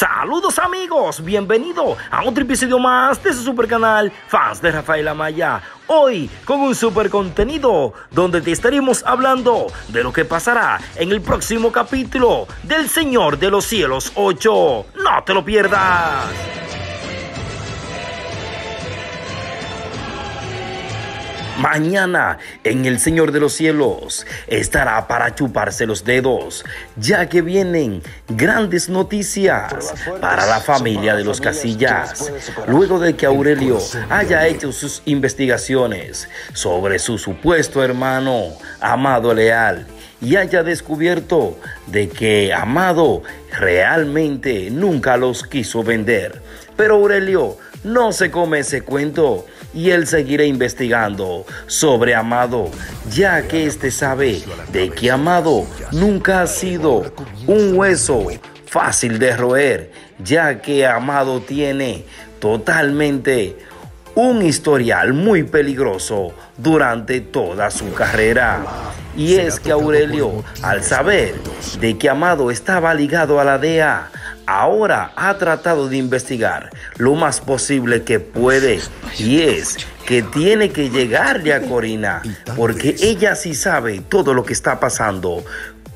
Saludos amigos, bienvenido a otro episodio más de su super canal Fans de Rafael Amaya. Hoy con un super contenido donde te estaremos hablando de lo que pasará en el próximo capítulo del Señor de los Cielos 8. No te lo pierdas. Mañana en el Señor de los Cielos estará para chuparse los dedos, ya que vienen grandes noticias para la familia de los Casillas. Luego de que Aurelio haya hecho sus investigaciones sobre su supuesto hermano Amado Leal y haya descubierto de que Amado realmente nunca los quiso vender. Pero Aurelio no se come ese cuento y él seguirá investigando sobre Amado, ya que éste sabe de que Amado nunca ha sido un hueso fácil de roer, ya que Amado tiene totalmente un historial muy peligroso durante toda su carrera. Y es que Aurelio, al saber de que Amado estaba ligado a la DEA, ahora ha tratado de investigar lo más posible que puede. Y es que tiene que llegarle a Corina porque ella sí sabe todo lo que está pasando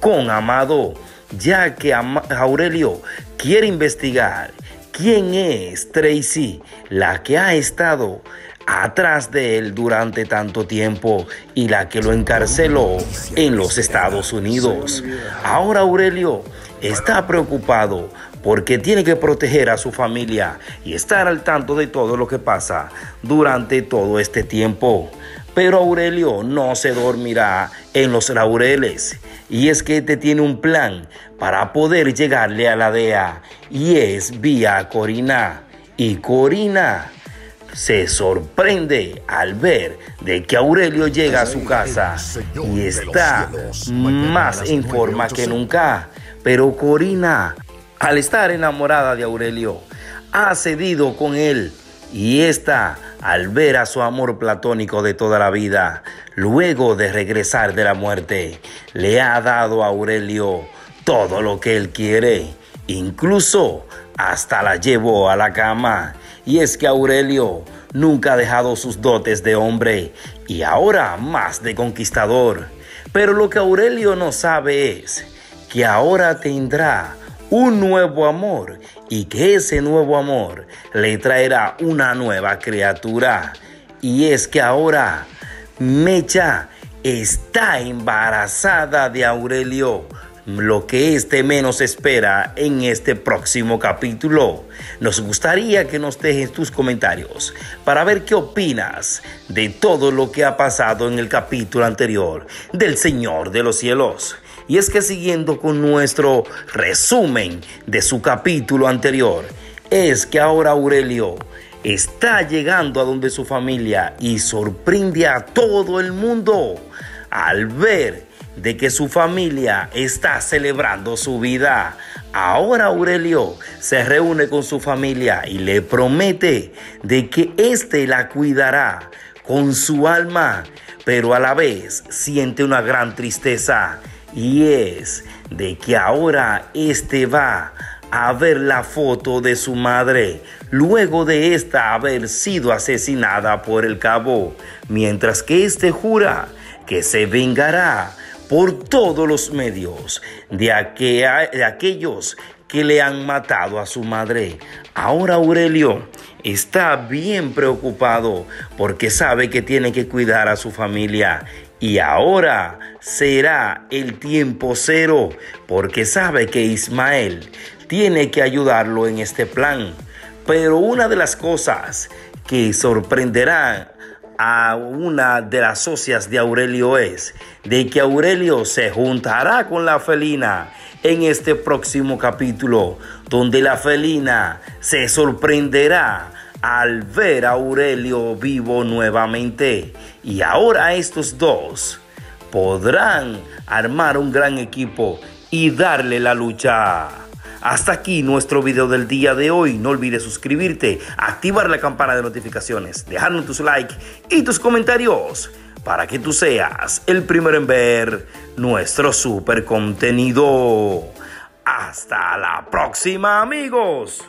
con Amado, ya que Aurelio quiere investigar quién es Tracy, la que ha estado atrás de él durante tanto tiempo y la que lo encarceló en los Estados Unidos. Ahora Aurelio está preocupado porque tiene que proteger a su familia y estar al tanto de todo lo que pasa durante todo este tiempo. Pero Aurelio no se dormirá en los laureles. Y es que este tiene un plan para poder llegarle a la DEA. Y es vía Corina. Y Corina se sorprende al ver de que Aurelio llega a su casa y está más en forma que nunca. Pero Corina al estar enamorada de Aurelio, ha cedido con él y ésta, al ver a su amor platónico de toda la vida, luego de regresar de la muerte, le ha dado a Aurelio todo lo que él quiere, incluso hasta la llevó a la cama. Y es que Aurelio nunca ha dejado sus dotes de hombre y ahora más de conquistador. Pero lo que Aurelio no sabe es que ahora tendrá un nuevo amor y que ese nuevo amor le traerá una nueva criatura. Y es que ahora Mecha está embarazada de Aurelio, lo que este menos espera en este próximo capítulo. Nos gustaría que nos dejes tus comentarios para ver qué opinas de todo lo que ha pasado en el capítulo anterior del Señor de los Cielos. Y es que siguiendo con nuestro resumen de su capítulo anterior, es que ahora Aurelio está llegando a donde su familia y sorprende a todo el mundo al ver de que su familia está celebrando su vida. Ahora Aurelio se reúne con su familia y le promete de que éste la cuidará con su alma, pero a la vez siente una gran tristeza y es de que ahora este va a ver la foto de su madre luego de esta haber sido asesinada por el cabo, mientras que este jura que se vengará por todos los medios de, de aquellos que le han matado a su madre. Ahora Aurelio está bien preocupado porque sabe que tiene que cuidar a su familia y ahora será el tiempo cero porque sabe que Ismael tiene que ayudarlo en este plan. Pero una de las cosas que sorprenderá a una de las socias de Aurelio es de que Aurelio se juntará con la felina en este próximo capítulo, donde la felina se sorprenderá al ver a Aurelio vivo nuevamente. Y ahora estos dos podrán armar un gran equipo y darle la lucha. Hasta aquí nuestro video del día de hoy. No olvides suscribirte, activar la campana de notificaciones, dejarnos tus likes y tus comentarios para que tú seas el primero en ver nuestro super contenido. Hasta la próxima amigos.